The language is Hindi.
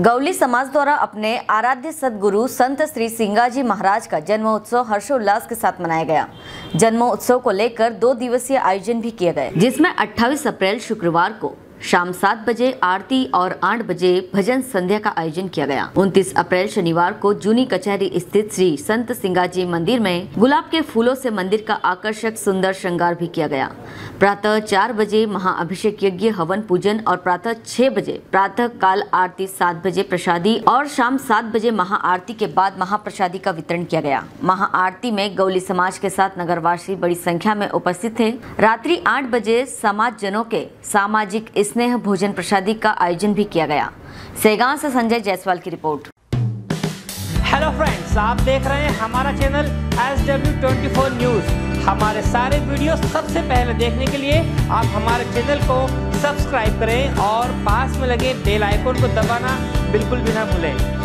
गौली समाज द्वारा अपने आराध्य सदगुरु संत श्री सिंगाजी महाराज का जन्मोत्सव हर्षोल्लास के साथ मनाया गया। जन्मोत्सव को लेकर दो दिवसीय आयोजन भी किया गया जिसमें 28 अप्रैल शुक्रवार को शाम सात बजे आरती और आठ बजे भजन संध्या का आयोजन किया गया। 29 अप्रैल शनिवार को जूनी कचहरी स्थित श्री संत सिंगाजी मंदिर में गुलाब के फूलों से मंदिर का आकर्षक सुंदर श्रृंगार भी किया गया। प्रातः चार बजे महाअभिषेक यज्ञ हवन पूजन और प्रातः छह बजे प्रातः काल आरती सात बजे प्रसादी और शाम सात बजे महाआरती के बाद महाप्रसादी का वितरण किया गया। महाआरती में गौली समाज के साथ नगरवासी बड़ी संख्या में उपस्थित थे। रात्रि आठ बजे समाज जनों के सामाजिक स्नेह भोजन प्रसादी का आयोजन भी किया गया। सेगांव से संजय जायसवाल की रिपोर्ट। हेलो फ्रेंड्स आप देख रहे हैं हमारा channel S W twenty four news हमारे सारे वीडियो सबसे पहले देखने के लिए आप हमारे चैनल को सब्सक्राइब करें और पास में लगे बेल आइकोन को दबाना बिल्कुल भी ना भूलें।